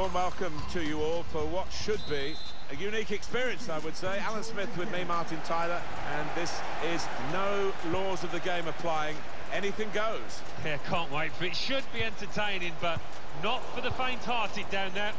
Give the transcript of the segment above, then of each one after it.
Warm welcome to you all for what should be a unique experience, I would say. Alan Smith with me, Martin Tyler, and this is no laws of the game applying. Anything goes. Yeah, can't wait for it. Should be entertaining, but not for the faint-hearted down there.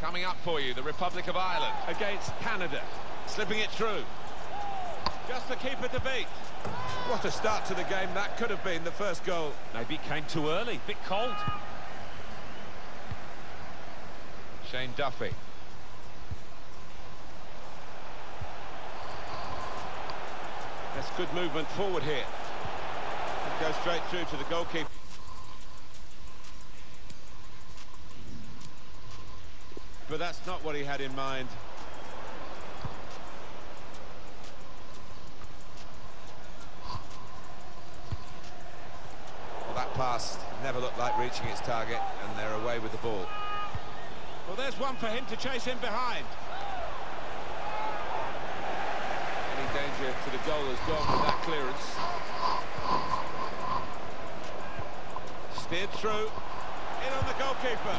Coming up for you, the Republic of Ireland against Canada. Slipping it through. Just the keeper to beat. What a start to the game. That could have been the first goal. Maybe it came too early. Bit cold. Shane Duffy. That's good movement forward here. And goes straight through to the goalkeeper. But that's not what he had in mind. Well, that pass never looked like reaching its target, and they're away with the ball. Well, there's one for him to chase in behind. Any danger to the goal has gone with that clearance. Steered through, in on the goalkeeper.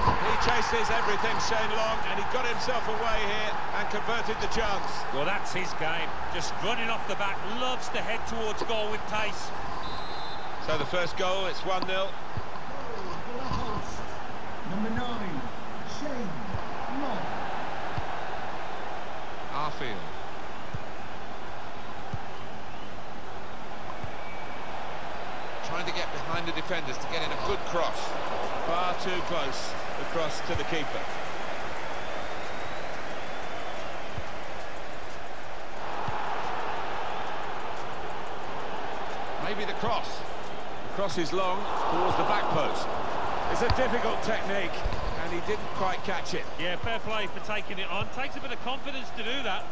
He chases everything, Shane Long, and he got himself away here and converted the chance. Well, that's his game. Just running off the back, loves to head towards goal with pace. So the first goal, it's 1-0. Number nine, Shane Long. Arfield. Trying to get behind the defenders to get in a good cross. Far too close, the cross to the keeper. Maybe the cross. The cross is long towards the back post. It's a difficult technique, and he didn't quite catch it. Yeah, fair play for taking it on. Takes a bit of confidence to do that.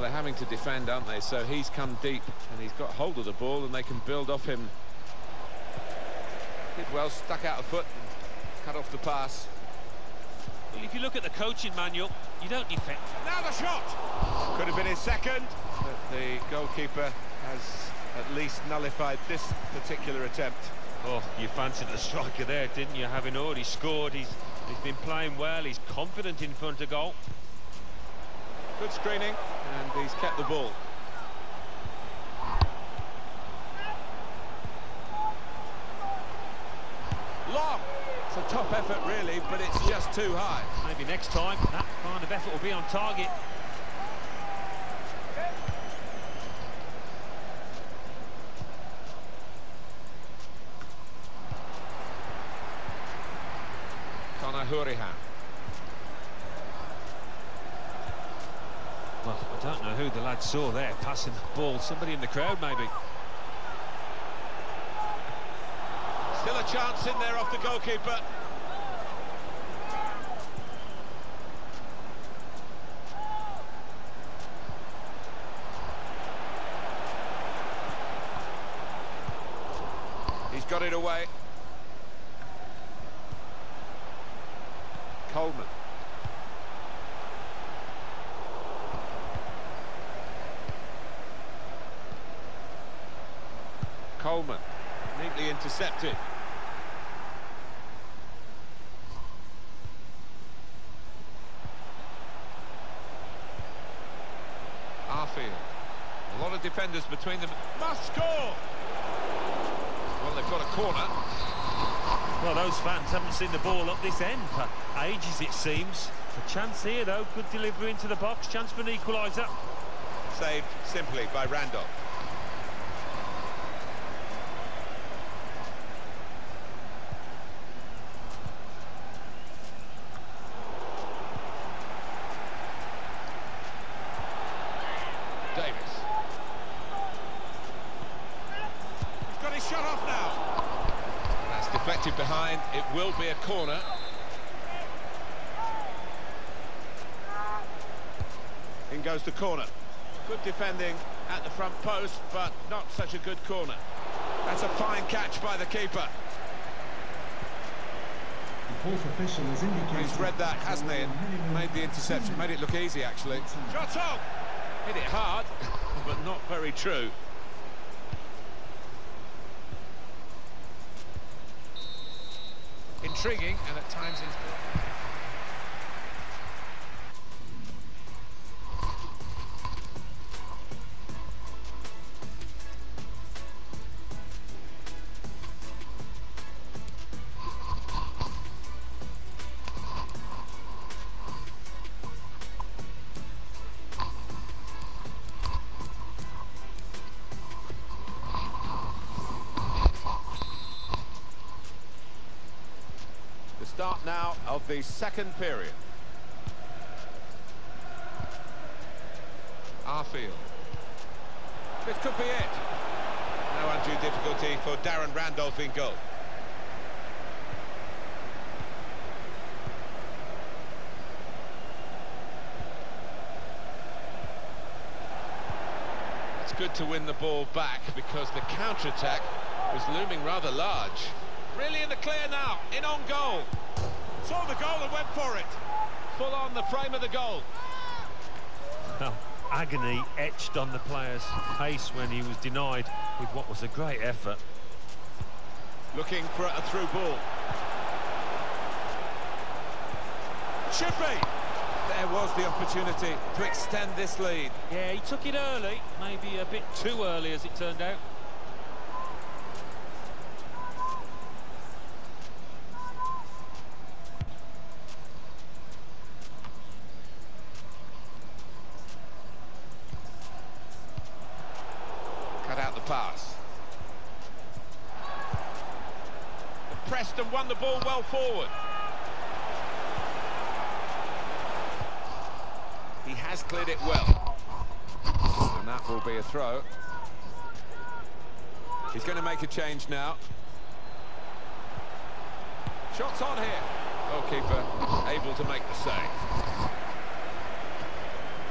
Well, they're having to defend, aren't they? So he's come deep, and he's got hold of the ball, and they can build off him. Did well, stuck out a foot, and cut off the pass. Well, if you look at the coaching manual, you don't defend. Now the shot! Could have been his second, but the goalkeeper has at least nullified this particular attempt. Oh, you fancied the striker there, didn't you? Having already scored, he's he's been playing well. He's confident in front of goal. Good screening, and he's kept the ball. Long! It's a top effort, really, but it's just too high. Maybe next time that kind of effort will be on target. Conor Hourihane. Well, I don't know who the lad saw there passing the ball. Somebody in the crowd, maybe. Still a chance in there off the goalkeeper. He's got it away. Coleman. Coleman, neatly intercepted. Arfield. A lot of defenders between them. Must score! Well, they've got a corner. Well, those fans haven't seen the ball up this end for ages, it seems. A chance here, though. Good delivery into the box. Chance for an equaliser. Saved simply by Randolph. Davis. He's got his shot off now. That's deflected behind. It will be a corner. In goes the corner. Good defending at the front post, but not such a good corner. That's a fine catch by the keeper. The fourth official has indicated... He's read that, hasn't he? And made the interception, made it look easy, actually. Shot on! Hit it hard, but not very true. intriguing and at times... start now of the second period. Arfield. This could be it. No undue difficulty for Darren Randolph in goal. It's good to win the ball back because the counter-attack was looming rather large. Really in the clear now, in on goal. Saw the goal and went for it. Full on the frame of the goal. Well, agony etched on the player's face when he was denied with what was a great effort. Looking for a through ball. Should be. There was the opportunity to extend this lead. Yeah, he took it early, maybe a bit too early as it turned out. Preston won the ball well forward. He has cleared it well. And that will be a throw. He's going to make a change now. Shots on here. Goalkeeper able to make the save.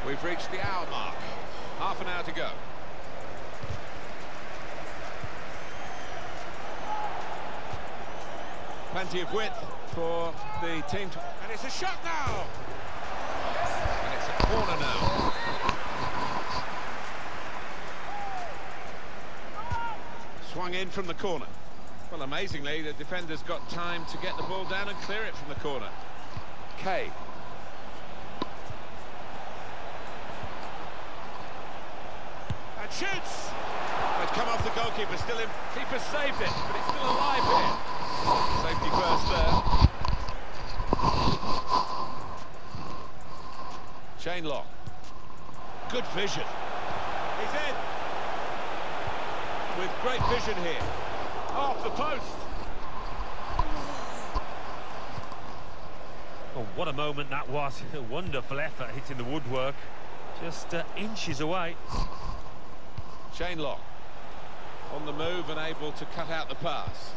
We've reached the hour mark. Half an hour to go. Plenty of width for the team. To... And it's a shot now! And it's a corner now. Swung in from the corner. Well, amazingly, the defender's got time to get the ball down and clear it from the corner. Kay. And shoots! It's come off the goalkeeper, still in. Keeper saved it, but it's still alive here. Safety first there. Shane Long. Good vision. He's in. With great vision here. Off the post. Oh, what a moment that was. A wonderful effort hitting the woodwork. Just uh, inches away. Shane Long. On the move and able to cut out the pass.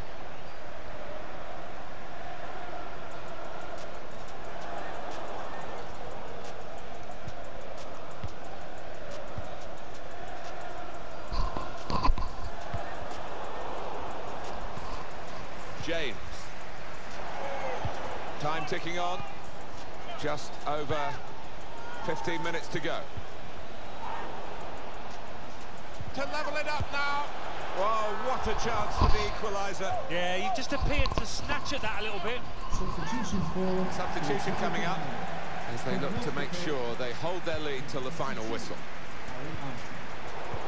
Ticking on. Just over 15 minutes to go. To level it up now. Well, what a chance for the equaliser. Yeah, he just appeared to snatch at that a little bit. Substitution for... Substitution coming up as they look to make sure they hold their lead till the final whistle.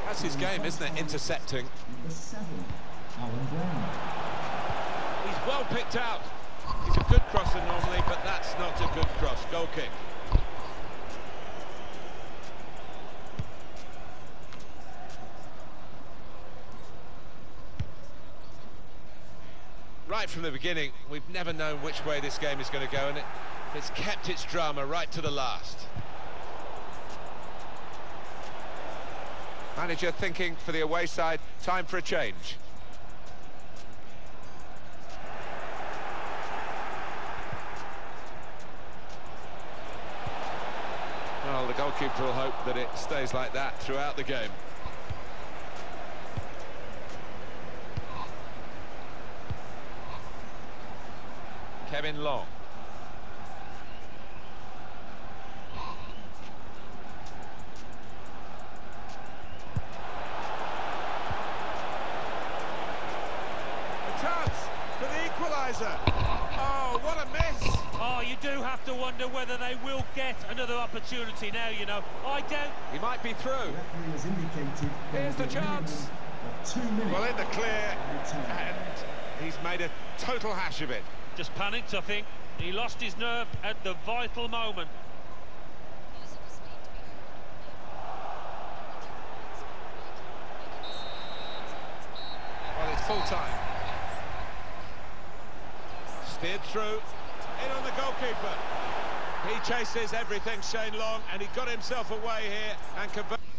That's his game, isn't it? Intercepting. Number seven, Alan well picked out. He's a good crosser normally, but that's not a good cross. Goal kick. Right from the beginning, we've never known which way this game is going to go, and it, it's kept its drama right to the last. Manager thinking for the away side, time for a change. The goalkeeper will hope that it stays like that throughout the game. Kevin Long. Wonder whether they will get another opportunity now, you know. I don't... He might be through. The referee has indicated there Here's the be a minimum chance. of Two minutes. Well, in the clear, and he's made a total hash of it. Just panicked, I think. He lost his nerve at the vital moment. Well, it's full time. Steered through, in on the goalkeeper. He chases everything, Shane Long, and he got himself away here and converted.